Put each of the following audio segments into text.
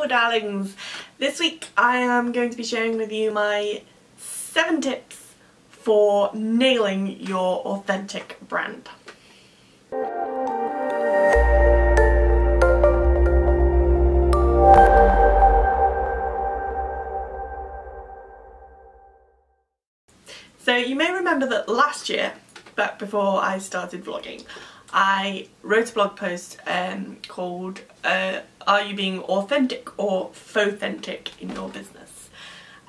Hello darlings! This week I am going to be sharing with you my 7 tips for nailing your authentic brand. So you may remember that last year, back before I started vlogging, I wrote a blog post um, called uh, Are You Being Authentic or Faux-Authentic in Your Business?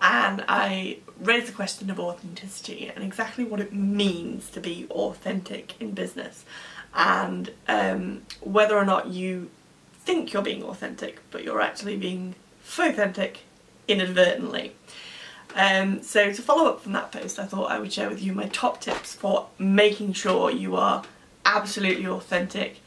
And I raised the question of authenticity and exactly what it means to be authentic in business and um, whether or not you think you're being authentic but you're actually being faux-authentic inadvertently. Um, so to follow up from that post I thought I would share with you my top tips for making sure you are absolutely authentic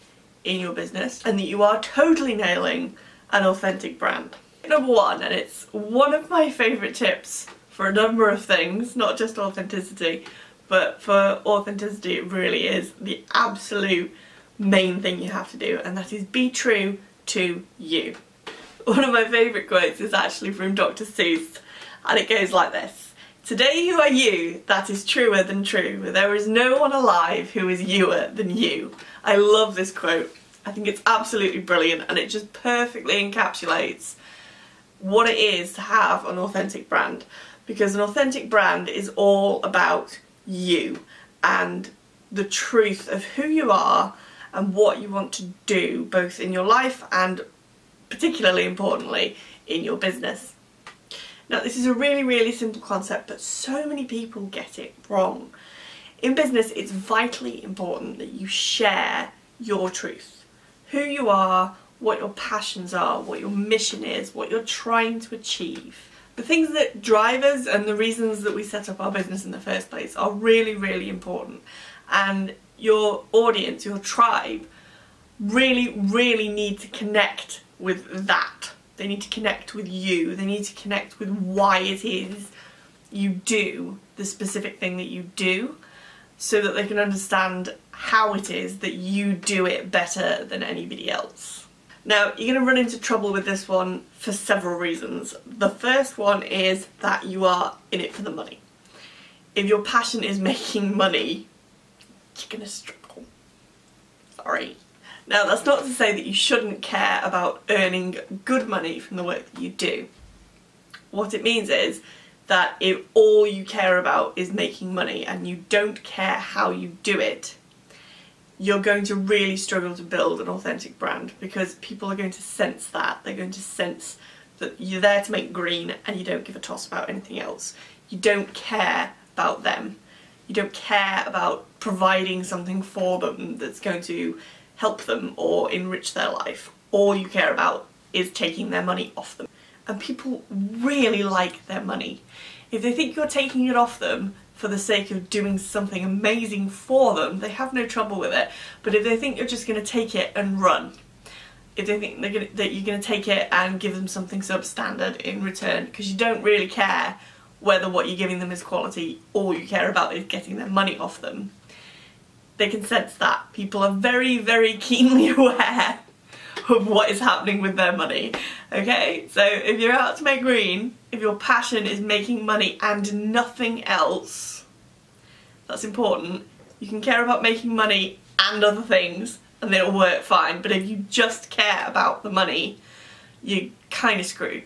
in your business and that you are totally nailing an authentic brand. Number one, and it's one of my favourite tips for a number of things, not just authenticity, but for authenticity it really is the absolute main thing you have to do and that is be true to you. One of my favourite quotes is actually from Dr. Seuss and it goes like this. Today you are you, that is truer than true. There is no one alive who is youer than you. I love this quote. I think it's absolutely brilliant and it just perfectly encapsulates what it is to have an authentic brand because an authentic brand is all about you and the truth of who you are and what you want to do both in your life and particularly importantly in your business. Now this is a really really simple concept but so many people get it wrong. In business it's vitally important that you share your truth. Who you are, what your passions are, what your mission is, what you're trying to achieve. The things that drive us and the reasons that we set up our business in the first place are really really important and your audience, your tribe really really need to connect with that they need to connect with you. They need to connect with why it is you do the specific thing that you do so that they can understand how it is that you do it better than anybody else. Now, you're going to run into trouble with this one for several reasons. The first one is that you are in it for the money. If your passion is making money, you're going to struggle. Sorry. Now that's not to say that you shouldn't care about earning good money from the work that you do. What it means is that if all you care about is making money and you don't care how you do it, you're going to really struggle to build an authentic brand because people are going to sense that. They're going to sense that you're there to make green and you don't give a toss about anything else. You don't care about them. You don't care about providing something for them that's going to help them or enrich their life. All you care about is taking their money off them. And people really like their money. If they think you're taking it off them for the sake of doing something amazing for them, they have no trouble with it. But if they think you're just going to take it and run, if they think gonna, that you're going to take it and give them something substandard in return, because you don't really care whether what you're giving them is quality, all you care about is getting their money off them, they can sense that. People are very, very keenly aware of what is happening with their money. Okay, so if you're out to make green, if your passion is making money and nothing else, that's important. You can care about making money and other things and it'll work fine, but if you just care about the money, you're kind of screwed.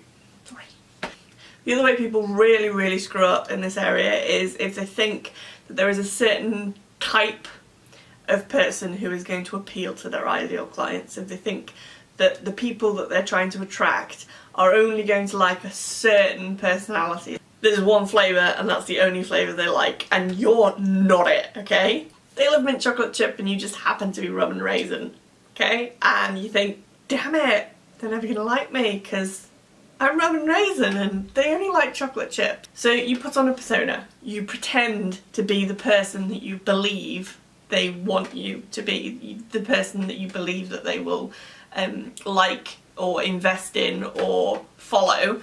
The other way people really, really screw up in this area is if they think that there is a certain type of person who is going to appeal to their ideal clients if they think that the people that they're trying to attract are only going to like a certain personality. There's one flavour and that's the only flavour they like and you're not it, okay? They love mint chocolate chip and you just happen to be rum and raisin, okay? And you think, damn it, they're never gonna like me because I'm rum and raisin and they only like chocolate chip. So you put on a persona, you pretend to be the person that you believe they want you to be, the person that you believe that they will um, like or invest in or follow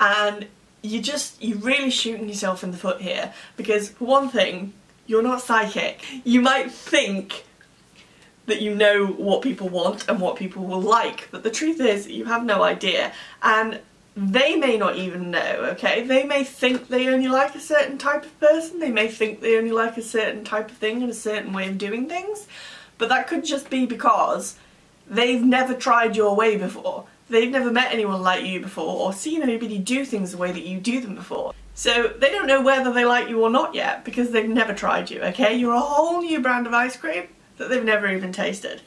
and you just, you're really shooting yourself in the foot here because for one thing, you're not psychic. You might think that you know what people want and what people will like, but the truth is you have no idea. And they may not even know, okay? They may think they only like a certain type of person, they may think they only like a certain type of thing and a certain way of doing things, but that could just be because they've never tried your way before. They've never met anyone like you before or seen anybody do things the way that you do them before. So they don't know whether they like you or not yet because they've never tried you, okay? You're a whole new brand of ice cream that they've never even tasted.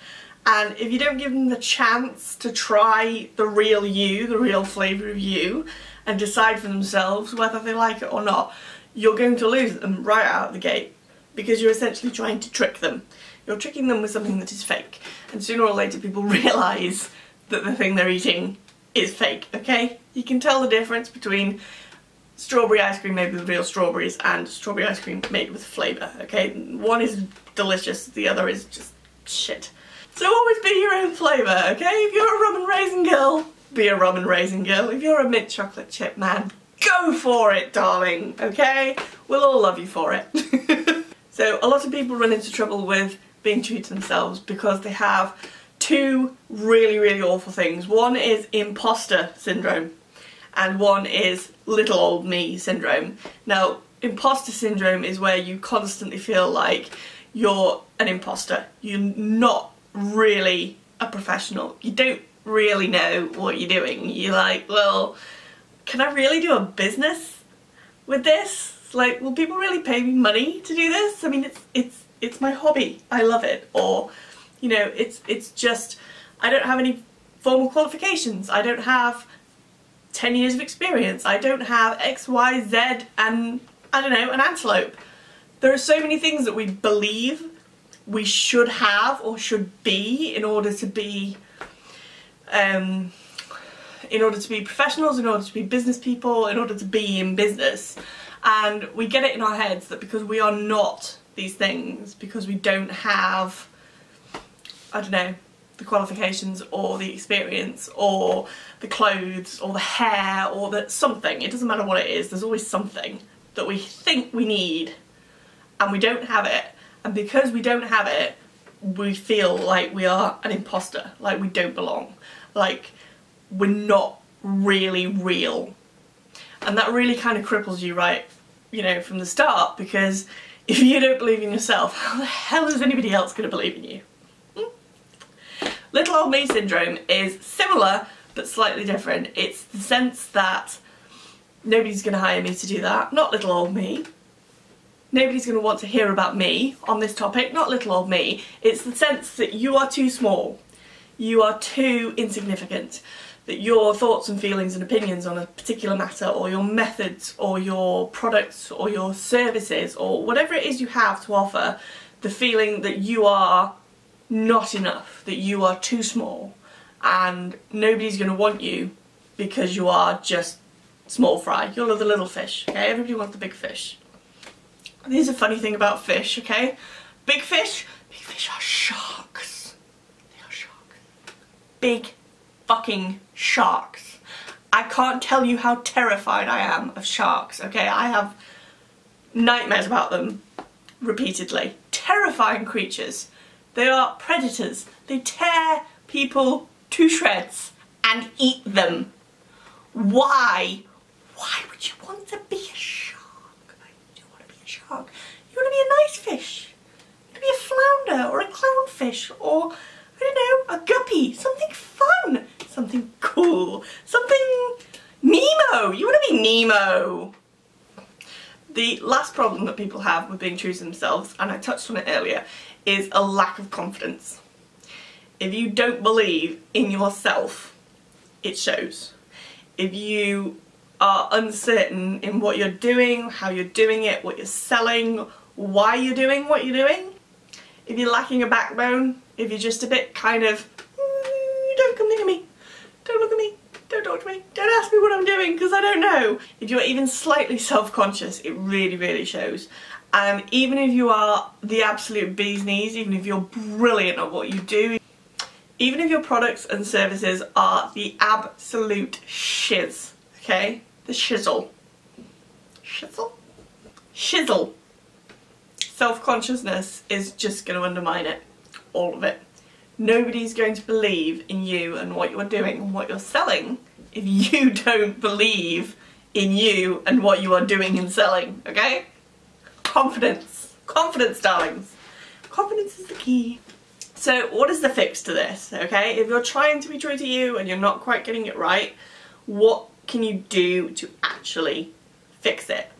And if you don't give them the chance to try the real you, the real flavour of you, and decide for themselves whether they like it or not, you're going to lose them right out of the gate because you're essentially trying to trick them. You're tricking them with something that is fake. And sooner or later people realise that the thing they're eating is fake, okay? You can tell the difference between strawberry ice cream made with real strawberries and strawberry ice cream made with flavour, okay? One is delicious, the other is just shit. So always be your own flavour, okay? If you're a rum and raisin girl, be a rum and raisin girl. If you're a mint chocolate chip man, go for it, darling, okay? We'll all love you for it. so a lot of people run into trouble with being true to themselves because they have two really, really awful things. One is imposter syndrome and one is little old me syndrome. Now, imposter syndrome is where you constantly feel like you're an imposter. You're not really a professional. You don't really know what you're doing. You're like, well, can I really do a business with this? Like, will people really pay me money to do this? I mean, it's it's it's my hobby. I love it. Or, you know, it's it's just I don't have any formal qualifications. I don't have 10 years of experience. I don't have X, Y, Z and, I don't know, an antelope. There are so many things that we believe we should have or should be in order to be um, in order to be professionals, in order to be business people, in order to be in business. And we get it in our heads that because we are not these things, because we don't have, I don't know, the qualifications or the experience or the clothes or the hair or the something, it doesn't matter what it is, there's always something that we think we need and we don't have it and because we don't have it we feel like we are an imposter, like we don't belong, like we're not really real and that really kind of cripples you right you know from the start because if you don't believe in yourself how the hell is anybody else going to believe in you? Little old me syndrome is similar but slightly different. It's the sense that nobody's going to hire me to do that, not little old me. Nobody's going to want to hear about me on this topic, not little old me. It's the sense that you are too small, you are too insignificant, that your thoughts and feelings and opinions on a particular matter or your methods or your products or your services or whatever it is you have to offer, the feeling that you are not enough, that you are too small and nobody's going to want you because you are just small fry. You're the little fish, okay? Everybody wants the big fish. Here's a funny thing about fish, okay? Big fish, big fish are sharks. They are sharks. Big fucking sharks. I can't tell you how terrified I am of sharks, okay? I have nightmares about them repeatedly. Terrifying creatures. They are predators. They tear people to shreds and eat them. Why? Why would you want to be a shark? You want to be a nice fish. You want to be a flounder or a clownfish or, I don't know, a guppy. Something fun. Something cool. Something Nemo. You want to be Nemo. The last problem that people have with being true to themselves, and I touched on it earlier, is a lack of confidence. If you don't believe in yourself, it shows. If you are uncertain in what you're doing, how you're doing it, what you're selling, why you're doing what you're doing, if you're lacking a backbone, if you're just a bit kind of, mm, don't come near me, don't look at me, don't talk to me, don't ask me what I'm doing because I don't know. If you're even slightly self-conscious, it really, really shows. And even if you are the absolute bee's knees, even if you're brilliant at what you do, even if your products and services are the absolute shiz, okay? The shizzle. Shizzle? Shizzle. Self-consciousness is just going to undermine it. All of it. Nobody's going to believe in you and what you're doing and what you're selling if you don't believe in you and what you are doing and selling, okay? Confidence. Confidence, darlings. Confidence is the key. So what is the fix to this, okay? If you're trying to be true to you and you're not quite getting it right, what can you do to actually fix it?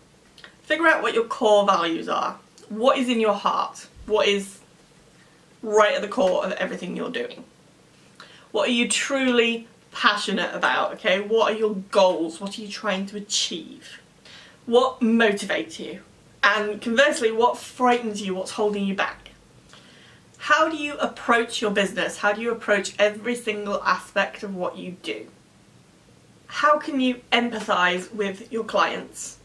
Figure out what your core values are. What is in your heart? What is right at the core of everything you're doing? What are you truly passionate about, okay? What are your goals? What are you trying to achieve? What motivates you? And conversely, what frightens you? What's holding you back? How do you approach your business? How do you approach every single aspect of what you do? How can you empathise with your clients?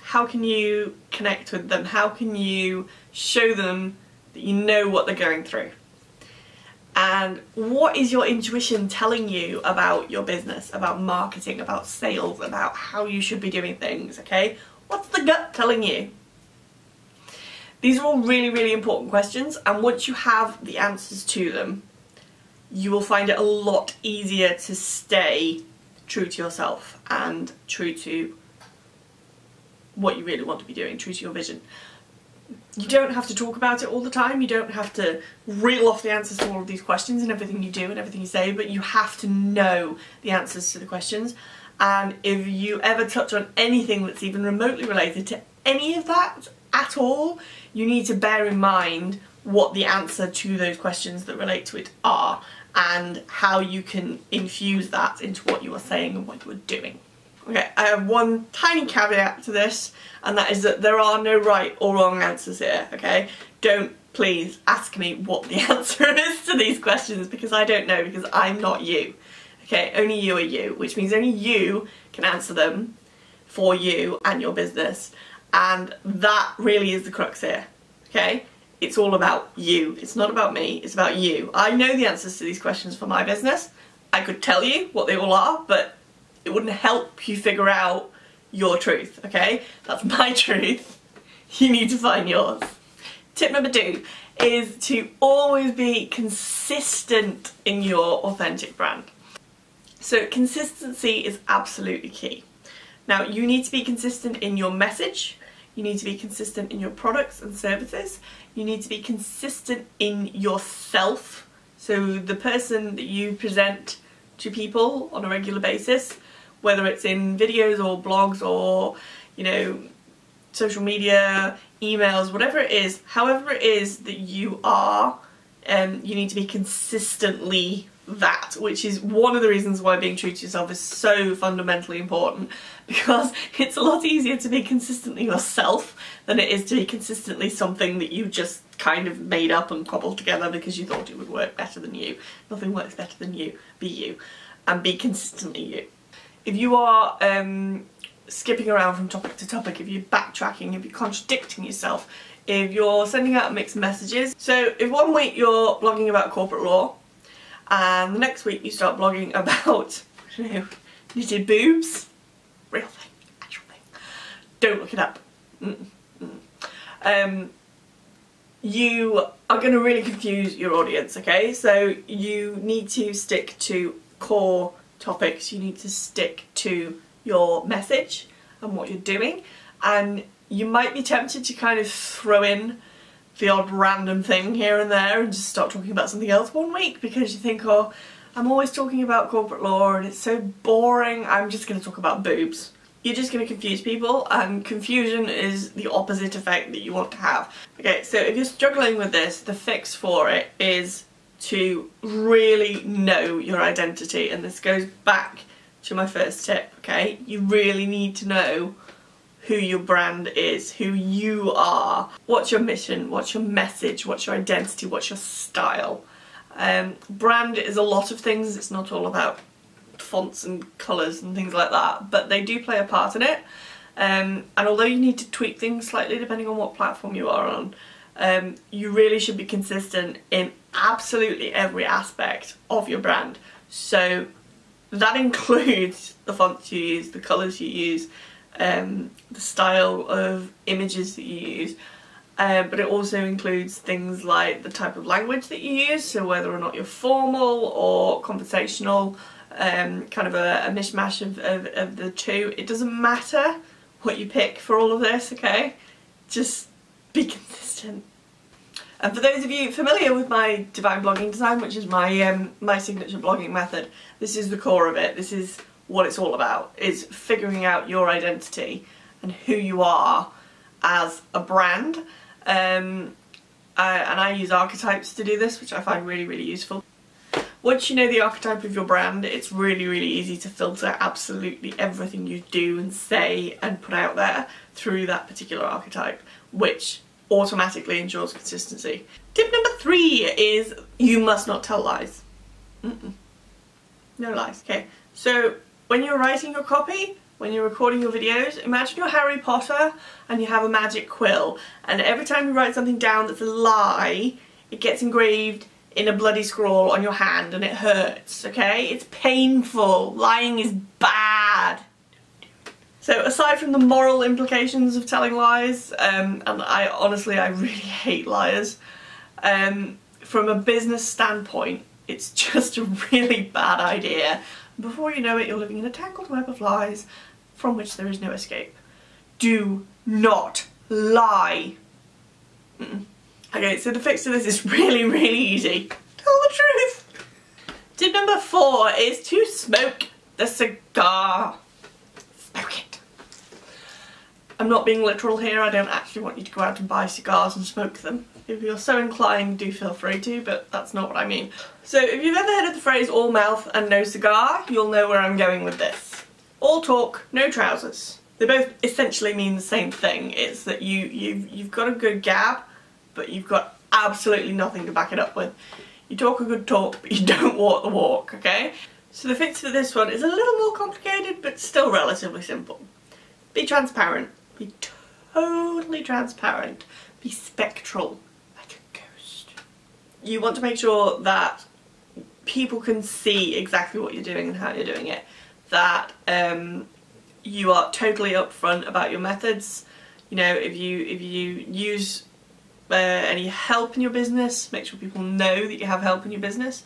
How can you connect with them? How can you show them that you know what they're going through? and what is your intuition telling you about your business, about marketing, about sales, about how you should be doing things, okay? What's the gut telling you? These are all really, really important questions and once you have the answers to them, you will find it a lot easier to stay true to yourself and true to what you really want to be doing, true to your vision. You don't have to talk about it all the time, you don't have to reel off the answers to all of these questions and everything you do and everything you say, but you have to know the answers to the questions. And if you ever touch on anything that's even remotely related to any of that at all, you need to bear in mind what the answer to those questions that relate to it are and how you can infuse that into what you are saying and what you are doing. Okay, I have one tiny caveat to this, and that is that there are no right or wrong answers here, okay? Don't please ask me what the answer is to these questions because I don't know because I'm not you. Okay, only you are you, which means only you can answer them for you and your business. And that really is the crux here, okay? It's all about you. It's not about me, it's about you. I know the answers to these questions for my business. I could tell you what they all are, but it wouldn't help you figure out your truth, okay? That's my truth. You need to find yours. Tip number two is to always be consistent in your authentic brand. So consistency is absolutely key. Now you need to be consistent in your message, you need to be consistent in your products and services, you need to be consistent in yourself, so the person that you present to people on a regular basis whether it's in videos or blogs or, you know, social media, emails, whatever it is, however it is that you are, um, you need to be consistently that, which is one of the reasons why being true to yourself is so fundamentally important because it's a lot easier to be consistently yourself than it is to be consistently something that you just kind of made up and cobbled together because you thought it would work better than you. Nothing works better than you. Be you and be consistently you if you are um, skipping around from topic to topic, if you're backtracking, if you're contradicting yourself, if you're sending out mixed messages. So if one week you're blogging about corporate law and the next week you start blogging about, knitted boobs, real thing, actual thing, don't look it up. Mm -mm. Um, you are going to really confuse your audience, okay? So you need to stick to core topics you need to stick to your message and what you're doing and you might be tempted to kind of throw in the odd random thing here and there and just start talking about something else one week because you think oh I'm always talking about corporate law and it's so boring I'm just going to talk about boobs. You're just going to confuse people and confusion is the opposite effect that you want to have. Okay so if you're struggling with this the fix for it is to really know your identity and this goes back to my first tip okay you really need to know who your brand is who you are what's your mission what's your message what's your identity what's your style um, brand is a lot of things it's not all about fonts and colours and things like that but they do play a part in it um, and although you need to tweak things slightly depending on what platform you are on um, you really should be consistent in absolutely every aspect of your brand. So that includes the fonts you use, the colours you use, um, the style of images that you use, Um, but it also includes things like the type of language that you use, so whether or not you're formal or conversational, um, kind of a, a mishmash of, of, of the two. It doesn't matter what you pick for all of this, okay? Just be consistent. And for those of you familiar with my Divine Blogging Design, which is my um, my signature blogging method, this is the core of it. This is what it's all about, is figuring out your identity and who you are as a brand. Um, I, and I use archetypes to do this, which I find really, really useful. Once you know the archetype of your brand, it's really, really easy to filter absolutely everything you do and say and put out there through that particular archetype, which automatically ensures consistency. Tip number three is you must not tell lies. Mm -mm. No lies, okay? So when you're writing your copy, when you're recording your videos, imagine you're Harry Potter and you have a magic quill and every time you write something down that's a lie, it gets engraved in a bloody scrawl on your hand and it hurts, okay? It's painful. Lying is bad. So aside from the moral implications of telling lies, um, and I honestly, I really hate liars, um, from a business standpoint, it's just a really bad idea. Before you know it, you're living in a tangled web of lies from which there is no escape. Do not lie. Mm. Okay, so the fix to this is really, really easy. Tell the truth. Tip number four is to smoke the cigar. Smoke it. I'm not being literal here, I don't actually want you to go out and buy cigars and smoke them. If you're so inclined, do feel free to, but that's not what I mean. So if you've ever heard of the phrase all mouth and no cigar, you'll know where I'm going with this. All talk, no trousers. They both essentially mean the same thing. It's that you, you've, you've got a good gab, but you've got absolutely nothing to back it up with. You talk a good talk, but you don't walk the walk, okay? So the fix for this one is a little more complicated, but still relatively simple. Be transparent. Be totally transparent. Be spectral. You want to make sure that people can see exactly what you're doing and how you're doing it. That um, you are totally upfront about your methods. You know, if you if you use uh, any help in your business, make sure people know that you have help in your business.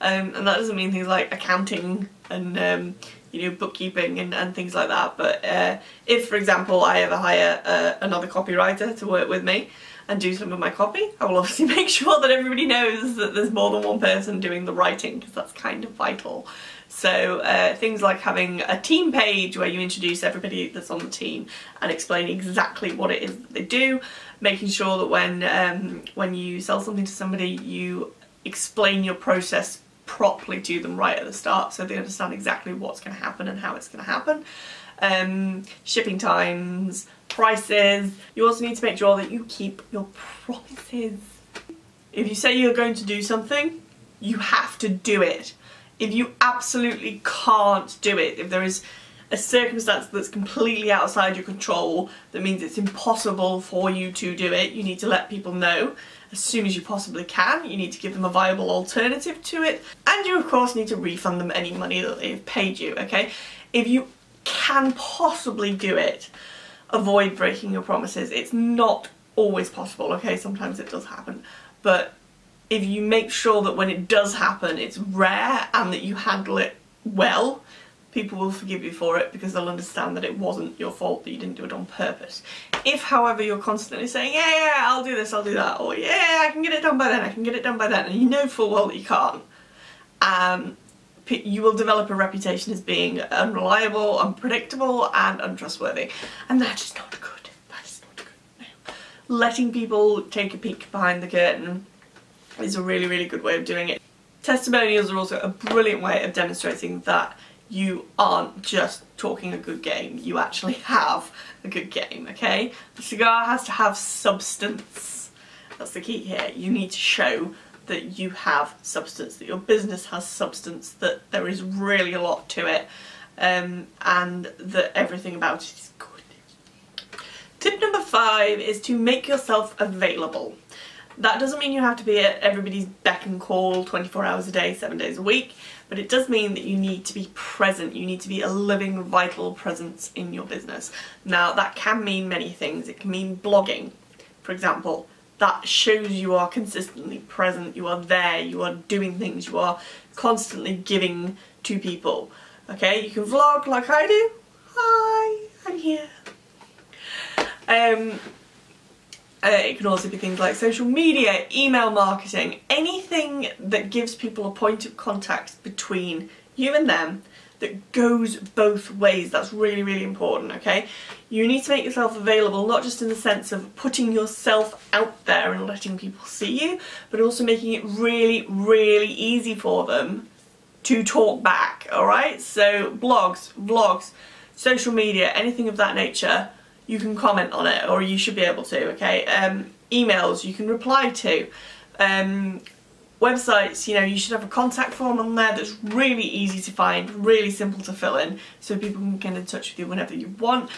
Um, and that doesn't mean things like accounting and um, you know bookkeeping and, and things like that. But uh, if, for example, I ever hire uh, another copywriter to work with me and do some of my copy, I will obviously make sure that everybody knows that there's more than one person doing the writing because that's kind of vital. So uh, things like having a team page where you introduce everybody that's on the team and explain exactly what it is that they do, making sure that when um, when you sell something to somebody you explain your process properly to them right at the start so they understand exactly what's going to happen and how it's going to happen. Um, shipping times, prices. You also need to make sure that you keep your promises. If you say you're going to do something, you have to do it if you absolutely can't do it, if there is a circumstance that's completely outside your control that means it's impossible for you to do it, you need to let people know as soon as you possibly can. You need to give them a viable alternative to it. And you of course need to refund them any money that they've paid you, okay? If you can possibly do it, avoid breaking your promises. It's not always possible, okay? Sometimes it does happen. But if you make sure that when it does happen it's rare and that you handle it well, people will forgive you for it because they'll understand that it wasn't your fault, that you didn't do it on purpose. If, however, you're constantly saying, yeah, yeah, I'll do this, I'll do that, or yeah, I can get it done by then, I can get it done by then, and you know full well that you can't, um, you will develop a reputation as being unreliable, unpredictable, and untrustworthy. And that is not good. That is not good. No. Letting people take a peek behind the curtain is a really, really good way of doing it. Testimonials are also a brilliant way of demonstrating that you aren't just talking a good game, you actually have a good game, okay? The cigar has to have substance. That's the key here. You need to show that you have substance, that your business has substance, that there is really a lot to it, um, and that everything about it is good. Tip number five is to make yourself available. That doesn't mean you have to be at everybody's beck and call 24 hours a day, 7 days a week, but it does mean that you need to be present. You need to be a living, vital presence in your business. Now, that can mean many things. It can mean blogging. for example, that shows you are consistently present, you are there, you are doing things, you are constantly giving to people. Okay, you can vlog like I do. Hi, I'm here. Um, uh, it can also be things like social media, email marketing, anything that gives people a point of contact between you and them that goes both ways. That's really, really important, okay? You need to make yourself available, not just in the sense of putting yourself out there and letting people see you, but also making it really, really easy for them to talk back, alright? So blogs, vlogs, social media, anything of that nature, you can comment on it, or you should be able to, okay? Um, emails you can reply to. Um, websites, you know, you should have a contact form on there that's really easy to find, really simple to fill in, so people can get in touch with you whenever you want.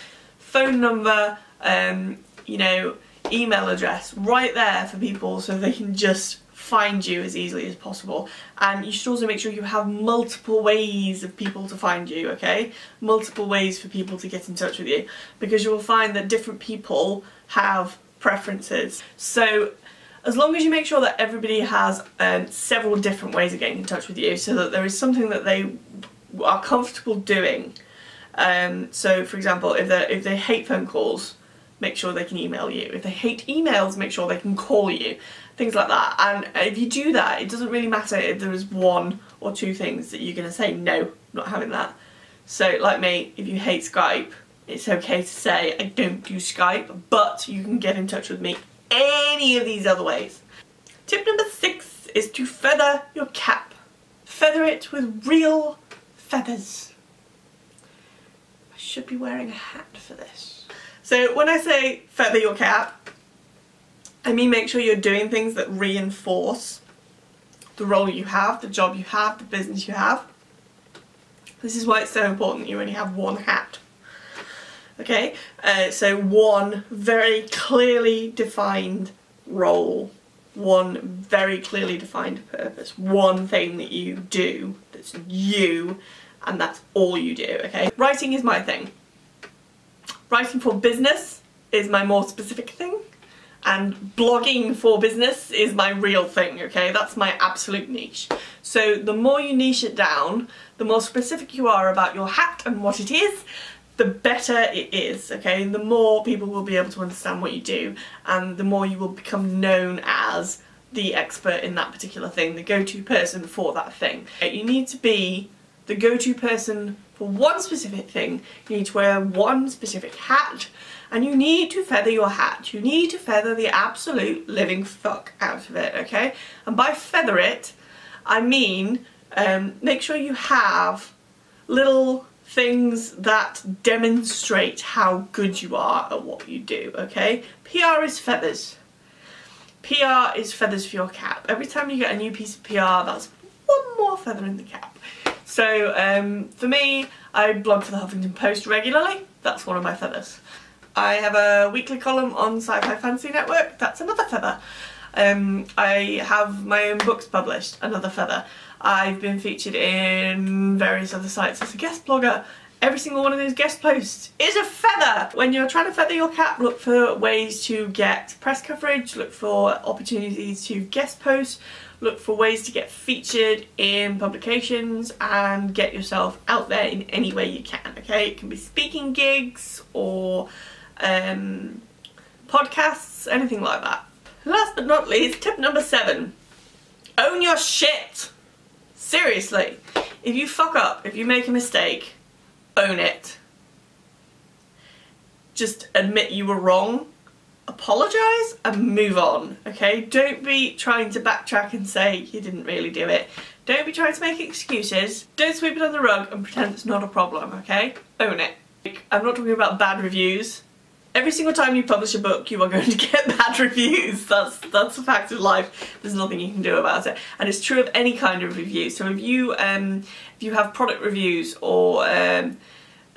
Phone number, um, you know, email address, right there for people so they can just find you as easily as possible. And you should also make sure you have multiple ways of people to find you, okay? Multiple ways for people to get in touch with you, because you will find that different people have preferences. So as long as you make sure that everybody has um, several different ways of getting in touch with you so that there is something that they are comfortable doing. Um, so for example, if, if they hate phone calls, make sure they can email you. If they hate emails, make sure they can call you. Things like that. And if you do that, it doesn't really matter if there is one or two things that you're going to say, no, not having that. So like me, if you hate Skype, it's okay to say I don't do Skype, but you can get in touch with me any of these other ways. Tip number six is to feather your cap. Feather it with real feathers. Should be wearing a hat for this. So when I say feather your cap, I mean make sure you're doing things that reinforce the role you have, the job you have, the business you have. This is why it's so important that you only have one hat okay? Uh, so one very clearly defined role, one very clearly defined purpose, one thing that you do that's you and that's all you do, okay? Writing is my thing. Writing for business is my more specific thing and blogging for business is my real thing, okay? That's my absolute niche. So the more you niche it down, the more specific you are about your hat and what it is, the better it is, okay? The more people will be able to understand what you do and the more you will become known as the expert in that particular thing, the go-to person for that thing. You need to be the go-to person for one specific thing, you need to wear one specific hat, and you need to feather your hat. You need to feather the absolute living fuck out of it, okay? And by feather it, I mean um, make sure you have little things that demonstrate how good you are at what you do, okay? PR is feathers. PR is feathers for your cap. Every time you get a new piece of PR, that's one more feather in the cap. So um, for me, I blog for the Huffington Post regularly. That's one of my feathers. I have a weekly column on Sci-Fi Fantasy Network. That's another feather. Um, I have my own books published. Another feather. I've been featured in various other sites as a guest blogger. Every single one of those guest posts is a feather! When you're trying to feather your cap, look for ways to get press coverage, look for opportunities to guest post, look for ways to get featured in publications and get yourself out there in any way you can, okay? It can be speaking gigs or um, podcasts, anything like that. Last but not least, tip number seven. Own your shit! Seriously, if you fuck up, if you make a mistake, own it. Just admit you were wrong, apologise and move on, okay? Don't be trying to backtrack and say you didn't really do it. Don't be trying to make excuses. Don't sweep it under the rug and pretend it's not a problem, okay? Own it. I'm not talking about bad reviews every single time you publish a book you are going to get bad reviews. That's that's a fact of life. There's nothing you can do about it. And it's true of any kind of review. So if you um, if you have product reviews or um,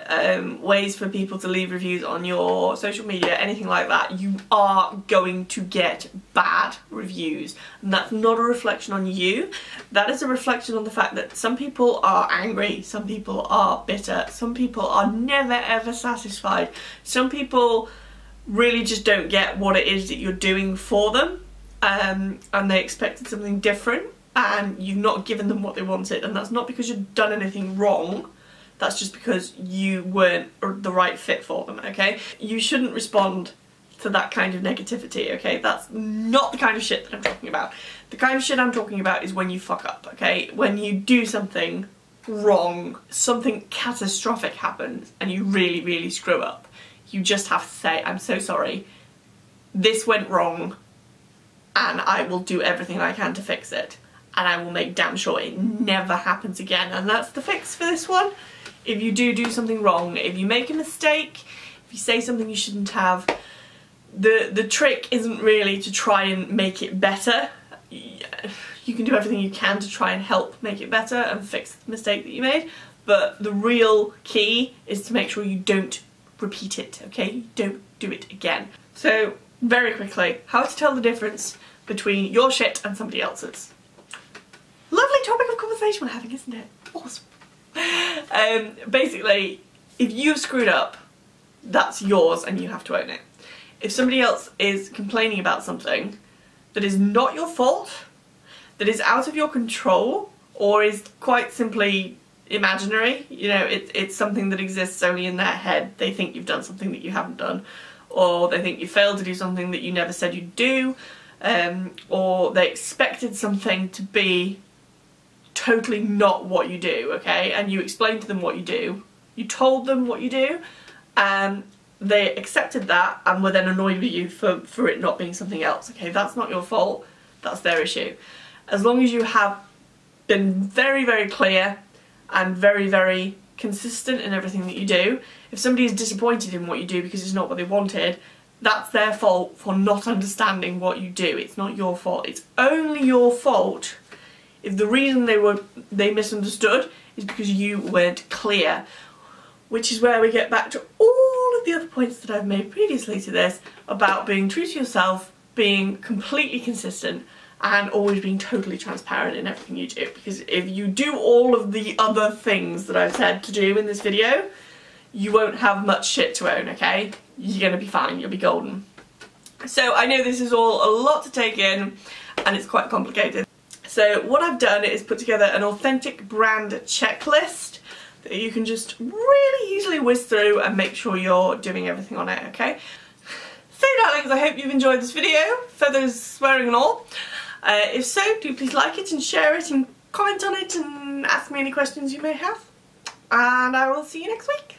um, ways for people to leave reviews on your social media, anything like that, you are going to get bad reviews. And that's not a reflection on you. That is a reflection on the fact that some people are angry, some people are bitter, some people are never ever satisfied, some people really just don't get what it is that you're doing for them um, and they expected something different and you've not given them what they wanted and that's not because you've done anything wrong that's just because you weren't the right fit for them okay? You shouldn't respond to that kind of negativity okay? That's not the kind of shit that I'm talking about. The kind of shit I'm talking about is when you fuck up okay? When you do something wrong something catastrophic happens and you really really screw up. You just have to say I'm so sorry. This went wrong and I will do everything I can to fix it and I will make damn sure it never happens again. And that's the fix for this one. If you do do something wrong, if you make a mistake, if you say something you shouldn't have, the, the trick isn't really to try and make it better. You can do everything you can to try and help make it better and fix the mistake that you made, but the real key is to make sure you don't repeat it, okay? Don't do it again. So, very quickly, how to tell the difference between your shit and somebody else's. Lovely topic of conversation we're having, isn't it? Awesome. Um, basically, if you've screwed up, that's yours and you have to own it. If somebody else is complaining about something that is not your fault, that is out of your control, or is quite simply imaginary, you know, it, it's something that exists only in their head, they think you've done something that you haven't done, or they think you failed to do something that you never said you'd do, um, or they expected something to be totally not what you do, okay? And you explain to them what you do, you told them what you do, and they accepted that and were then annoyed with you for, for it not being something else, okay? That's not your fault, that's their issue. As long as you have been very, very clear and very, very consistent in everything that you do, if somebody is disappointed in what you do because it's not what they wanted, that's their fault for not understanding what you do. It's not your fault. It's only your fault if the reason they were they misunderstood is because you weren't clear. Which is where we get back to all of the other points that I've made previously to this about being true to yourself, being completely consistent, and always being totally transparent in everything you do. Because if you do all of the other things that I've said to do in this video, you won't have much shit to own, okay? You're gonna be fine, you'll be golden. So I know this is all a lot to take in and it's quite complicated. So what I've done is put together an authentic brand checklist that you can just really easily whiz through and make sure you're doing everything on it, okay? So darlings, I hope you've enjoyed this video, feathers, swearing and all. Uh, if so, do please like it and share it and comment on it and ask me any questions you may have. And I will see you next week.